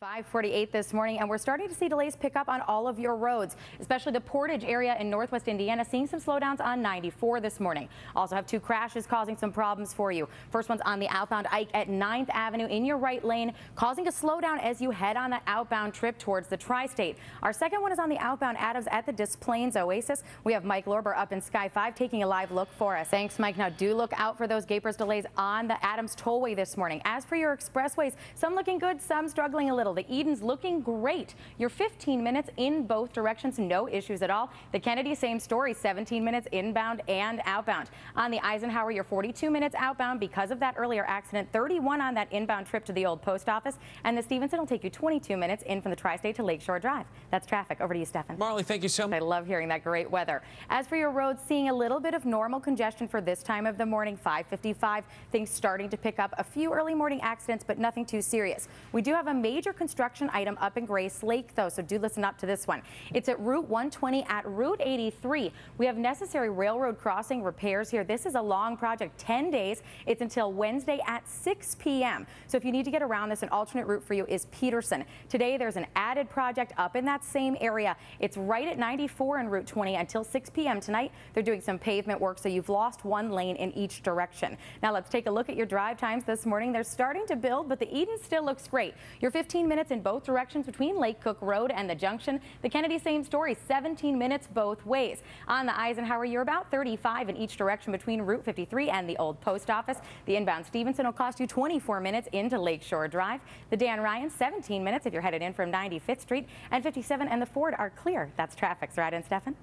548 this morning, and we're starting to see delays pick up on all of your roads, especially the Portage area in northwest Indiana, seeing some slowdowns on 94 this morning. Also have two crashes causing some problems for you. First one's on the outbound Ike at 9th Avenue in your right lane, causing a slowdown as you head on that outbound trip towards the tri-state. Our second one is on the outbound Addams at the Des Plaines Oasis. We have Mike Lorber up in Sky 5 taking a live look for us. Thanks, Mike. Now do look out for those gapers delays on the Addams Tollway this morning. As for your expressways, some looking good, some struggling a little. The Edens looking great. You're 15 minutes in both directions, no issues at all. The Kennedy, same story, 17 minutes inbound and outbound. On the Eisenhower, you're 42 minutes outbound because of that earlier accident, 31 on that inbound trip to the old post office. And the Stevenson will take you 22 minutes in from the Tri-State to Lakeshore Drive. That's traffic. Over to you, Stefan. Marley, thank you so much. I love hearing that great weather. As for your roads, seeing a little bit of normal congestion for this time of the morning, 555. Things starting to pick up. A few early morning accidents, but nothing too serious. We do have a major construction item up in Grayslake, though, so do listen up to this one. It's at Route 120 at Route 83. We have necessary railroad crossing repairs here. This is a long project, 10 days. It's until Wednesday at 6 p.m. So if you need to get around this, an alternate route for you is Peterson. Today, there's an added project up in that same area. It's right at 94 and Route 20 until 6 p.m. tonight. They're doing some pavement work, so you've lost one lane in each direction. Now let's take a look at your drive times this morning. They're starting to build, but the Eden still looks great. You're 15 minutes in both directions between Lake Cook Road and the junction. The Kennedy, same story, 17 minutes both ways. On the Eisenhower, you're about 35 in each direction between Route 53 and the old post office. The inbound Stevenson will cost you 24 minutes into Lakeshore Drive. The Dan Ryan, 17 minutes if you're headed in from 95th Street. And 57 and the Ford are clear. That's traffic. Right in, Stefan.